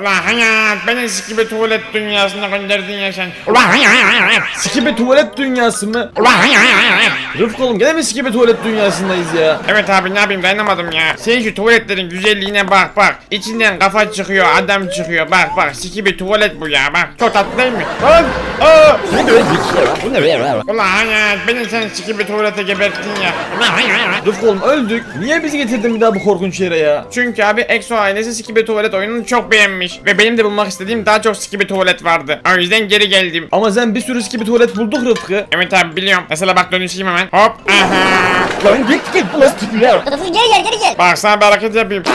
Ulan hayat beni sikibi tuvalet dünyasına gönderdin ya sen. Ulan hayat. Sikibi tuvalet dünyası mı? Ulan hayat. Rıfkı oğlum gene mi sikibi tuvalet dünyasındayız ya? Evet abi ne yapayım dayanamadım ya. Sen şu tuvaletlerin güzelliğine bak bak. İçinden kafa çıkıyor adam çıkıyor bak bak. Sikibi tuvalet bu ya bak. Çok tatlı değil mi? Lan! Aa! Ulan hayat beni sen sikibi tuvalete geberttin ya. Ulan hayat. Rıfkı oğlum öldük. Niye bizi getirdin bir daha bu korkunç yere ya? Çünkü abi EXO ailesi Skibi Tuvalet oyununu çok beğenmiş. Ve benim de bulmak istediğim daha çok Skibi Tuvalet vardı. O yüzden geri geldim. Ama sen bir sürü sikibi tuvalet bulduk Rıfkı. Evet abi biliyorum. Mesela bak dönüşeyim hemen. Hop. Aha. Lan git git plastikler. Rıfkı geri gel geri gel. Bak sana bir hareket yapayım.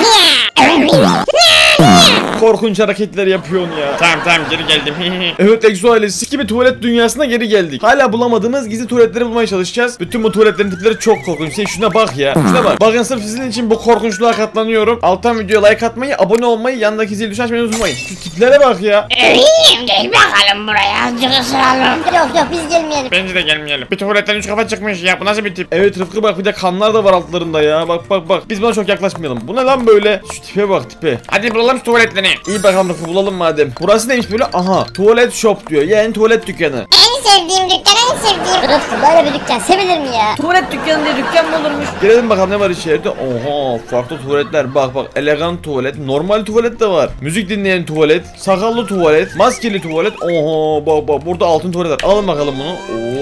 Korkunç hareketler yapıyorsun ya. tamam tamam geri geldim. Evet Exo ailesi gibi tuvalet dünyasına geri geldik. Hala bulamadığımız gizli tuvaletleri bulmaya çalışacağız. Bütün bu tuvaletlerin tipleri çok korkunç. Sen şuna bak ya. Şuna bak. Bakın sırf sizin için bu korkunçluğa katlanıyorum. Alttan videoya like atmayı, abone olmayı, yanındaki zil düşen açmayı unutmayın. Şu tiplere bak ya. İyiyim gel bakalım buraya azıcık ısıralım. Yok yok biz gelmeyelim. Bence de gelmeyelim. Bir tuvaletten üç kafa çıkmış ya. Bu nasıl bir tip? Evet Rıfkı bak bir de kanlar da var altlarında ya. Bak bak bak. Biz buna çok yaklaşmayalım. Bu ne lan böyle? Şu tipe bak tipe. Hadi bulalım tuvaletlerini. İyi bakalım Rıfkı bulalım madem. Burası neymiş böyle? Aha. Tuvalet shop diyor. Yani tuvalet dükkanı. En sevdiğim dükkan en sevdiğim. Rıfkı böyle bir dükkan sevilir mi ya? Tuvalet dükkanı diye dükkan mı olurmuş? Gelelim bakalım ne var içeride. Oha farklı tuvaletler. Bak bak elegan tuvalet. Normal tuvalet de var. Müzik dinleyen tuvalet. Sakallı tuvalet. Maskeli tuvalet. Oha bak bak burada altın tuvalet var. Alın bakalım bunu.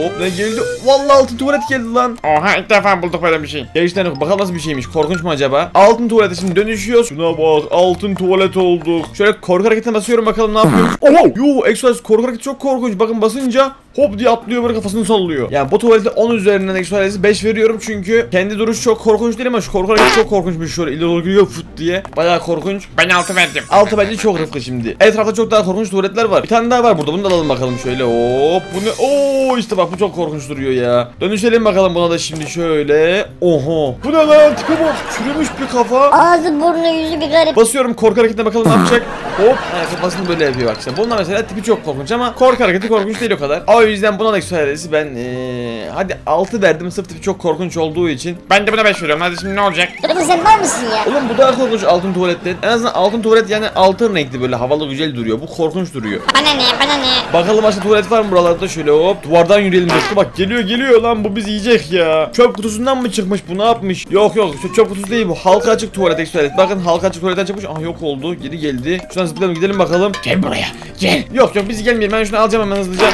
Hop ne geldi? Vallahi altın tuvalet geldi lan. Oha ilk defa bulduk böyle bir şey. Gençler bakalım nasıl bir şeymiş. Korkunç mu acaba? Altın tuvalete şimdi dönüşüyoruz. Şuna bak altın tuvalet olduk. Şöyle korku hareketine basıyorum bakalım ne yapıyor. Oha yo Exodus korku hareketi çok korkunç. Bakın basınca hop diye atlıyor böyle kafasını sallıyor. Yani bu tuvalete 10 üzerinden Exodus'a 5 veriyorum çünkü kendi duruş çok korkunç değil ama şu korku hareketi çok korkunçmuş şöyle ileri doğru gidiyor fıt diye. Bayağı korkunç. Ben altı verdim. Altı bence çok rıfkı şimdi. Etrafta çok daha korkunç tuvaletler var. Bir tane daha var burada. Bunu da alalım bakalım şöyle. Hop bu ne? Oo işte bak bu çok korkunç duruyor ya. Dönüşelim bakalım buna da şimdi şöyle. Oho. Bu ne lan? Tipe bak. Çürümüş bir kafa. Ağzı burnu yüzü bir garip. Basıyorum korku hareketine bakalım ne yapacak. Hop. Ha, kafasını böyle yapıyor bak işte. Bununla mesela tipi çok korkunç ama korku hareketi korkunç değil o kadar. O yüzden buna da söylesi ben ee, hadi 6 verdim sırf tipi çok korkunç olduğu için. Ben de buna 5 veriyorum. Hadi şimdi ne olacak? Rıfkı sen var mısın ya? Oğlum bu daha korkunç altın tuvaletten. En azından altın tuvalet yani altın renkli böyle havalı güzel duruyor. Bu korkunç duruyor. Bana ne bana ne? Bakalım başka tuvalet var mı buralarda şöyle hop duvardan yürüyelim Rıfkı bak geliyor geliyor lan bu bizi yiyecek ya. Çöp kutusundan mı çıkmış bu ne yapmış? Yok yok şu çöp kutusu değil bu halka açık tuvalet tuvalet. Bakın halka açık tuvaletten çıkmış ah yok oldu geri geldi. Şuradan zıplayalım gidelim bakalım. Gel buraya. Gel. Yok yok biz gelmeyelim ben şunu alacağım hemen hızlıca.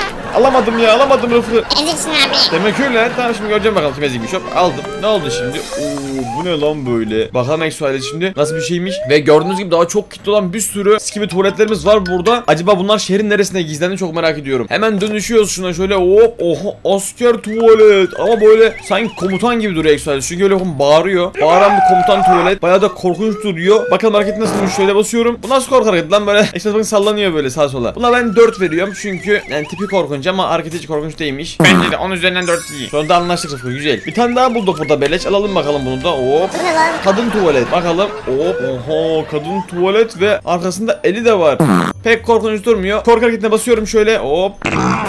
Alamadım ya alamadım Rıfkı. Eziksin abi. Demek öyle tamam şimdi göreceğim bakalım kim ezilmiş hop aldım. Ne oldu şimdi? Oo bu ne lan böyle? Bakalım Exo ailesi şimdi nasıl bir şeymiş. Ve gördüğünüz gibi daha çok kitle olan bir sürü gibi tuvaletlerimiz var burada. Acaba bunlar şehrin neresinde gizlendi çok merak ediyorum. Hemen dönüşüyoruz şuna şöyle hop oha asker tuvalet. Ama böyle sanki komutan gibi duruyor Exo ailesi. Çünkü öyle bağırıyor. Bağıran bir komutan tuvalet. Bayağı da korkunç duruyor. Bakalım hareket nasılmış şöyle basıyorum. Bu nasıl korku hareketi lan böyle. Exo bakın sallanıyor böyle sağa sola. Buna ben 4 veriyorum çünkü yani tipi korkunç ama hareketi hiç korkunç değilmiş. Bence de 10 üzerinden 4 iyi. Sonunda anlaştık Rıfkı güzel. Bir tane daha bulduk burada beleş. Alalım bakalım bunu da. Hop. Bu ne lan? Kadın tuvalet. Bakalım. Hop. Oha kadın tuvalet ve arkasında eli de var. Pek korkunç durmuyor. Korku hareketine basıyorum şöyle. Hop.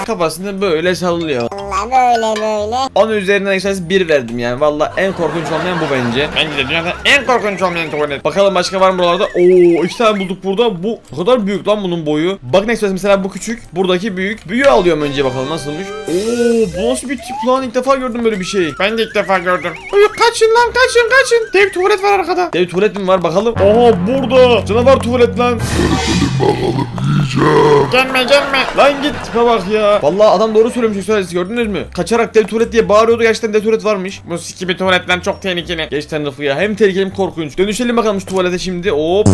Kafasını böyle sallıyor. Allah böyle böyle. 10 üzerinden eksersiz 1 verdim yani. Valla en korkunç olmayan bu bence. Bence de dünyada en korkunç olmayan tuvalet. Bakalım başka var mı buralarda? Oo iki tane bulduk burada. Bu o kadar büyük lan bunun boyu. Bakın Express mesela bu küçük. Buradaki büyük. Büyüğü alıyorum önce bakalım nasılmış. Oo bu nasıl bir tip lan? İlk defa gördüm böyle bir şey. Ben de ilk defa gördüm. Ay, kaçın lan kaçın kaçın. Dev tuvalet var arkada. Dev tuvalet mi var bakalım? Aha burada. Canavar tuvalet lan. Gelme gelme. Lan git tipe bak ya. Vallahi adam doğru söylemiş Express gördünüz mü? Kaçarak dev tuvalet diye bağırıyordu. Gerçekten dev tuvalet varmış. Bu sikibi tuvaletler çok tehlikeli. Gerçekten Rıfı ya. Hem tehlikeli hem korkunç. Dönüşelim bakalım şu tuvalete şimdi. Hop.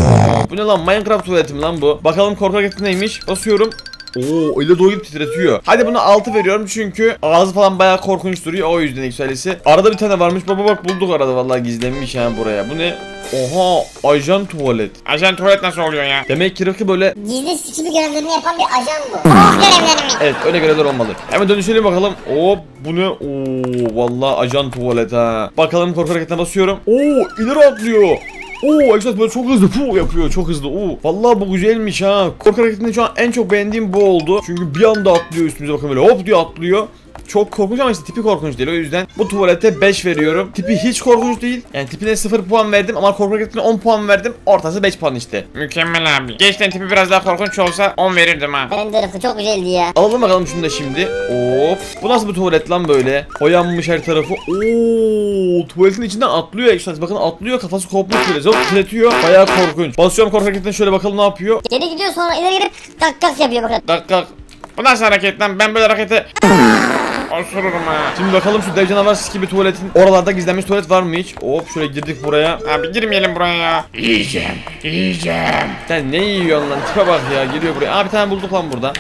Bu ne lan? Minecraft tuvaleti mi lan bu? Bakalım hareketi neymiş? Basıyorum. Oo öyle doğru gidip titretiyor. Hadi buna 6 veriyorum çünkü ağzı falan bayağı korkunç duruyor o yüzden yükselisi. Arada bir tane varmış baba bak bulduk arada vallahi gizlenmiş yani buraya. Bu ne? Oha ajan tuvalet. Ajan tuvalet nasıl oluyor ya? Demek ki Rıfkı böyle Gizli sikibi görevlerini yapan bir ajan bu. Oh görevlerimi. Evet öyle görevler olmalı. Hemen dönüşelim bakalım. Hop bu ne? Oo vallahi ajan tuvalet ha. Bakalım korku hareketine basıyorum. Oo ileri atlıyor. Oo Exodus böyle çok hızlı fu yapıyor çok hızlı. Oo vallahi bu güzelmiş ha. Korku hareketinde şu an en çok beğendiğim bu oldu. Çünkü bir anda atlıyor üstümüze bakın böyle hop diye atlıyor. Çok korkunç ama işte tipi korkunç değil. O yüzden bu tuvalete 5 veriyorum. Tipi hiç korkunç değil. Yani tipine 0 puan verdim ama korku hareketine 10 puan verdim. Ortası 5 puan işte. Mükemmel abi. Geçten tipi biraz daha korkunç olsa 10 verirdim ha. Benim de çok güzeldi ya. Alalım bakalım şunu da şimdi. Hop. Bu nasıl bir tuvalet lan böyle? Boyanmış her tarafı. Oo, tuvaletin içinden atlıyor Express. Bakın atlıyor kafası kopmuş böyle. Zop kirletiyor. Bayağı korkunç. Basıyorum korku hareketine şöyle bakalım ne yapıyor. Geri gidiyor sonra ileri gidip kalk kalk yapıyor bakın. Kalk kalk. Bu nasıl hareket lan? Ben böyle harekete... Osururum ha. Şimdi bakalım şu dev canavar gibi tuvaletin oralarda gizlenmiş tuvalet var mı hiç? Hop şöyle girdik buraya. Abi girmeyelim buraya ya. Yiyeceğim. Yiyeceğim. Sen ne yiyorsun lan? Tipe bak ya geliyor buraya. Aa bir tane bulduk lan burada.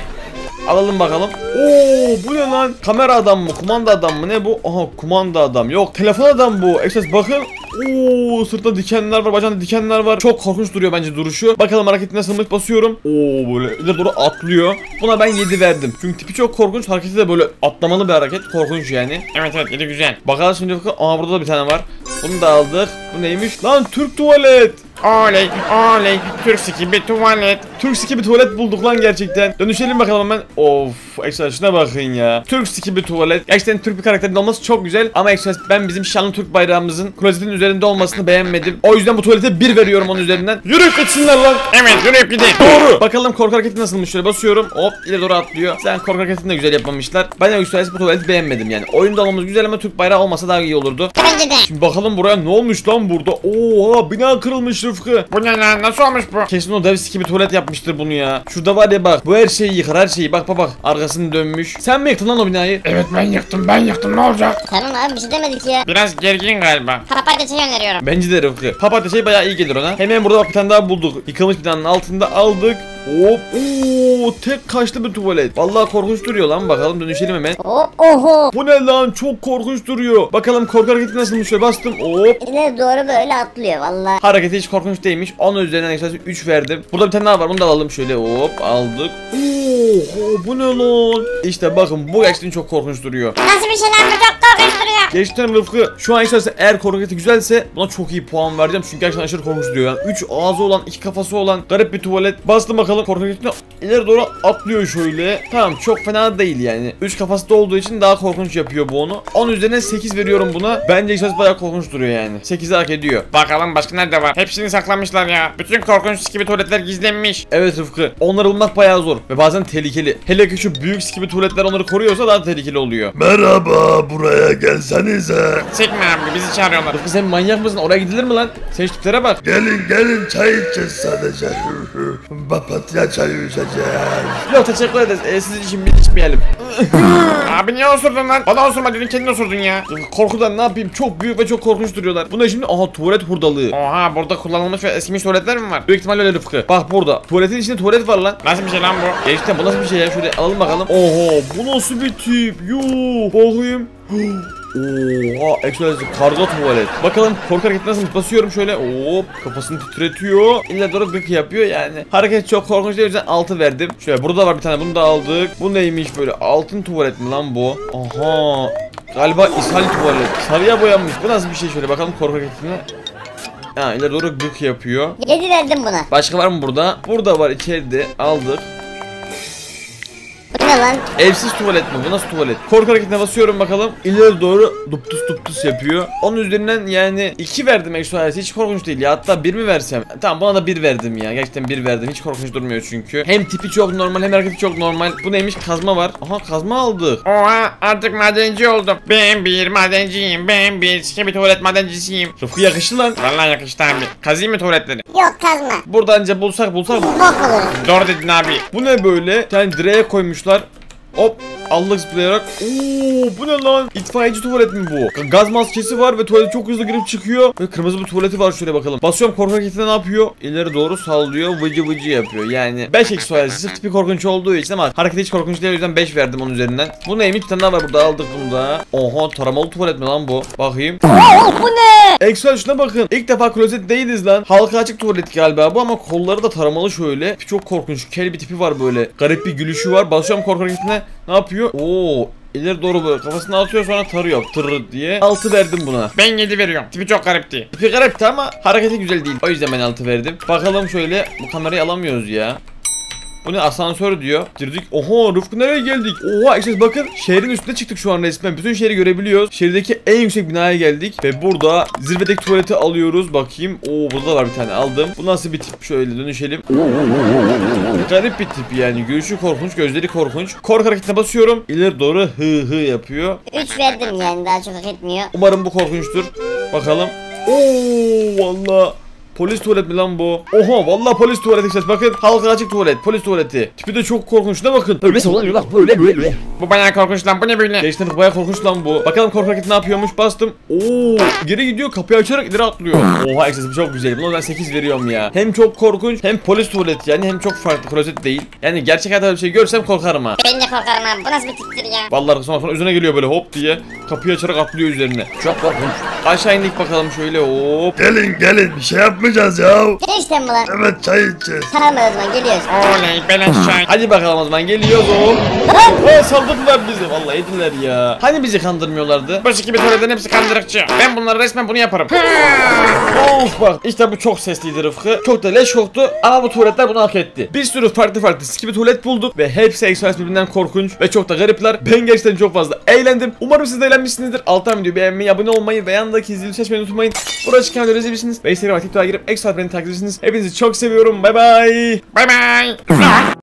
Alalım bakalım. Oo bu ne lan? Kamera adam mı? Kumanda adam mı? Ne bu? Aha kumanda adam. Yok telefon adam bu. Express bakın. Oo sırtında dikenler var, bacağında dikenler var. Çok korkunç duruyor bence duruşu. Bakalım hareketi nasılmış basıyorum. Oo böyle ileri doğru atlıyor. Buna ben 7 verdim. Çünkü tipi çok korkunç. Hareketi de böyle atlamalı bir hareket. Korkunç yani. Evet evet yedi güzel. Bakalım şimdi bakın. Aa burada da bir tane var. Bunu da aldık. Bu neymiş? Lan Türk tuvalet. Oley oley. Türk gibi tuvalet. Türk siki bir tuvalet bulduk lan gerçekten. Dönüşelim bakalım hemen. Of ekstra şuna bakın ya. Türk siki bir tuvalet. Gerçekten Türk bir karakterin olması çok güzel. Ama ekstra ben bizim şanlı Türk bayrağımızın klozetin üzerinde olmasını beğenmedim. O yüzden bu tuvalete bir veriyorum onun üzerinden. Yürü gitsinler lan. Evet yürüyüp gidelim. Doğru. Bakalım korku hareketi nasılmış şöyle basıyorum. Hop ileri doğru atlıyor. Sen korku hareketini de güzel yapmamışlar. Ben yükselesi bu tuvaleti beğenmedim yani. Oyunda olmamız güzel ama Türk bayrağı olmasa daha iyi olurdu. Şimdi bakalım buraya ne olmuş lan burada. Oha bina kırılmış Rıfkı. Bu ne lan? Nasıl olmuş bu? Kesin o Davis gibi tuvalet yapmıştır bunu ya. Şurada var ya bak bu her şeyi yıkar her şeyi bak bak bak arkasını dönmüş. Sen mi yıktın lan o binayı? Evet ben yıktım ben yıktım ne olacak? Tamam abi bir şey demedik ya. Biraz gergin galiba. Papatya çayı öneriyorum. Bence de Rıfkı. Papatya şey bayağı iyi gelir ona. Hemen burada bak bir tane daha bulduk. Yıkılmış binanın altında aldık. Hop. Oo, tek kaşlı bir tuvalet. Vallahi korkunç duruyor lan bakalım dönüşelim hemen. Oh, oho. Bu ne lan çok korkunç duruyor. Bakalım korku hareketi nasılmış şöyle bastım. Hop. İleri doğru böyle atlıyor valla. Hareketi hiç korkunç değilmiş. Onun üzerinden ekstra 3 verdim. Burada bir tane daha var. Bunu da alalım şöyle. Hop aldık. Oo, bu ne lan? İşte bakın bu gerçekten çok korkunç duruyor. Nasıl bir şey lan bu çok korkunç duruyor. Gerçekten Rıfkı şu an isterse eğer korku hareketi güzelse buna çok iyi puan vereceğim. Çünkü gerçekten aşırı korkunç duruyor. Yani 3 ağzı olan, 2 kafası olan garip bir tuvalet. Bastım bakalım korku hareketine ileri doğru atlıyor şöyle. Tamam çok fena değil yani. 3 kafası da olduğu için daha korkunç yapıyor bu onu. 10 üzerine 8 veriyorum buna. Bence isterse bayağı korkunç duruyor yani. 8'i hak ediyor. Bakalım başka nerede var? Hepsini saklamışlar ya. Bütün korkunç gibi tuvaletler gizlenmiş. Evet Rıfkı. Onları bulmak bayağı zor ve bazen tehlikeli. Hele ki şu büyük skibi tuvaletler onları koruyorsa daha tehlikeli oluyor. Merhaba buraya gelsenize. Çekme abi bizi çağırıyorlar. Rıfkı sen manyak mısın? Oraya gidilir mi lan? Sen şu tiplere bak. Gelin gelin çay içeceğiz sadece. Papatya çayı içeceğiz. Yok teşekkür ederiz. Ee, sizin için bir içmeyelim. Abi niye osurdun lan? Bana osurma dedin kendin osurdun ya. Korkudan ne yapayım? Çok büyük ve çok korkunç duruyorlar. Bunda şimdi aha tuvalet hurdalığı. Oha burada kullanılmış ve eskimiş tuvaletler mi var? Büyük ihtimalle öyle Rıfkı. Bak burada. Tuvaletin içinde tuvalet var lan. Nasıl bir şey lan bu? Gerçekten bu nasıl bir şey ya? Şöyle alalım bakalım. Oha bu nasıl bir tip? Yuh. Bakayım. Oha Exodus karga tuvalet. Bakalım korku hareketi nasıl basıyorum şöyle. Hop kafasını titretiyor. İlla doğru gık yapıyor yani. Hareket çok korkunç değil yüzden 6 verdim. Şöyle burada var bir tane bunu da aldık. Bu neymiş böyle altın tuvalet mi lan bu? Aha. Galiba ishal tuvalet. Sarıya boyanmış. Bu nasıl bir şey şöyle bakalım korku hareketine. Ha ileri doğru gık yapıyor. 7 verdim buna. Başka var mı burada? Burada var içeride aldık. Ne lan? Evsiz tuvalet mi bu? Nasıl tuvalet? Korku hareketine basıyorum bakalım. İleri doğru duptus duptus yapıyor. Onun üzerinden yani 2 verdim Exoalesi. Hiç korkunç değil ya. Hatta 1 mi versem? Tamam buna da 1 verdim ya. Gerçekten 1 verdim. Hiç korkunç durmuyor çünkü. Hem tipi çok normal hem hareketi çok normal. Bu neymiş? Kazma var. Aha kazma aldık. Oha artık madenci oldum. Ben bir madenciyim. Ben bir bir tuvalet madencisiyim. Rıfkı yakıştı lan. Vallahi yakıştı abi. Kazıyım mı tuvaletleri? Yok kazma. Buradan anca bulsak bulsak. Bok olur. Doğru dedin abi. Bu ne böyle? Bir tane direğe koymuşlar. Hop aldık zıplayarak. Oo bu ne lan? İtfaiyeci tuvalet mi bu? Ga- Gaz maskesi var ve tuvalete çok hızlı girip çıkıyor. Ve kırmızı bir tuvaleti var şöyle bakalım. Basıyorum korku hareketine ne yapıyor? İleri doğru sallıyor vıcı vıcı yapıyor. Yani 5 eksi tuvaleti sırf tipi korkunç olduğu için ama hareketi hiç korkunç değil o yüzden 5 verdim onun üzerinden. Bu neymiş? Bir tane daha var burada aldık bunu da. Oha taramalı tuvalet mi lan bu? Bakayım. bu ne? Excel şuna bakın. İlk defa klozet değiliz lan. Halka açık tuvalet galiba bu ama kolları da taramalı şöyle. Çok korkunç. Kel bir tipi var böyle. Garip bir gülüşü var. Basıyorum korku hareketine. Ne yapıyor? Oo. İleri doğru böyle kafasını atıyor sonra tarıyor tırr diye. 6 verdim buna. Ben 7 veriyorum. Tipi çok garipti. Tipi garipti ama hareketi güzel değil. O yüzden ben 6 verdim. Bakalım şöyle bu kamerayı alamıyoruz ya. Bu ne asansör diyor. Girdik. Oha Rıfkı nereye geldik? Oha işte bakın şehrin üstüne çıktık şu an resmen. Bütün şehri görebiliyoruz. Şehirdeki en yüksek binaya geldik. Ve burada zirvedeki tuvaleti alıyoruz. Bakayım. Oo burada da var bir tane aldım. Bu nasıl bir tip? Şöyle dönüşelim. Garip bir tip yani. Gülüşü korkunç, gözleri korkunç. Kork hareketine basıyorum. İleri doğru hı hı yapıyor. 3 verdim yani daha çok hak etmiyor. Umarım bu korkunçtur. Bakalım. Oo valla. Polis tuvalet mi lan bu? Oha valla polis tuvaleti işte. Bakın halka açık tuvalet. Polis tuvaleti. Tipi de çok korkunç. Ne bakın. Böyle sallanıyor bak böyle böyle. Bu bayağı korkunç lan bu ne böyle? Gençler baya korkunç lan bu. Bakalım korku hareketi ne yapıyormuş. Bastım. Oo geri gidiyor. Kapıyı açarak ileri atlıyor. Oha eksesi bu çok güzel. Buna ben 8 veriyorum ya. Hem çok korkunç hem polis tuvaleti yani hem çok farklı klozet değil. Yani gerçek hayatta bir şey görsem korkarım ha. Ben de korkarım abi bu nasıl bir tiptir ya. Vallahi sonra sonra üzerine geliyor böyle hop diye. Kapıyı açarak atlıyor üzerine. Çok korkunç. Aşağı indik bakalım şöyle hop. Gelin gelin bir şey yapmayacağız ya. Gençten mi lan? Evet çay içeceğiz. Tamam o zaman geliyoruz. Oley beleş çay. Hadi bakalım o zaman geliyoruz o. Ha saldırdılar bizi vallahi yediler ya. Hani bizi kandırmıyorlardı? Bu gibi tuvaletlerin hepsi kandırıkçı. Ben bunları resmen bunu yaparım. Of bak işte bu çok sesliydi Rıfkı. Çok da leş koktu ama bu tuvaletler bunu hak etti. Bir sürü farklı farklı skibidi tuvalet bulduk ve hepsi ekstrem birbirinden korkunç ve çok da garipler. Ben gerçekten çok fazla eğlendim. Umarım siz de eğlenmişsinizdir. Alttan videoyu beğenmeyi, abone olmayı ve yanındaki zili seçmeyi unutmayın. Buraya çıkan videoları izleyebilirsiniz ve Instagram TikTok'a girip ekstra beni takip edebilirsiniz. Hepinizi çok seviyorum. Bay bay. Bay bay.